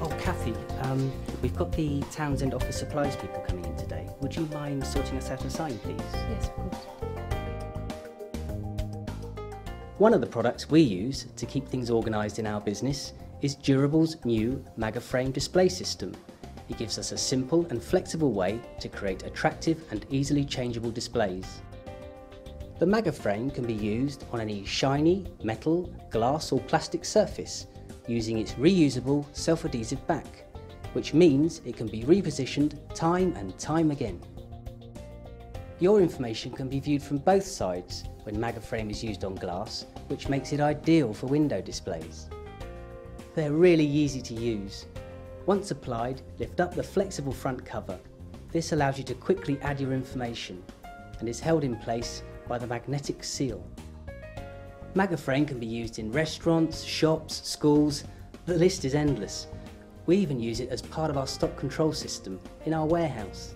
Oh, Kathy, um, we've got the Townsend office supplies people coming in today. Would you mind sorting us out a sign, please? Yes, of course. One of the products we use to keep things organised in our business is Durable's new MagaFrame display system. It gives us a simple and flexible way to create attractive and easily changeable displays. The MagaFrame can be used on any shiny, metal, glass or plastic surface using its reusable self-adhesive back, which means it can be repositioned time and time again. Your information can be viewed from both sides when MagaFrame is used on glass, which makes it ideal for window displays. They're really easy to use. Once applied, lift up the flexible front cover. This allows you to quickly add your information and is held in place by the magnetic seal. MagaFrame can be used in restaurants, shops, schools, the list is endless. We even use it as part of our stock control system in our warehouse.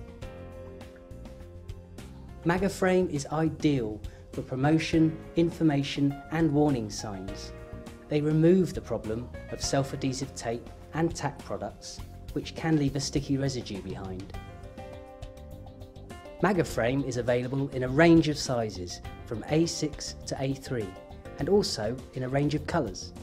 MagaFrame is ideal for promotion, information and warning signs. They remove the problem of self-adhesive tape and tack products, which can leave a sticky residue behind. MagaFrame is available in a range of sizes from A6 to A3 and also in a range of colours.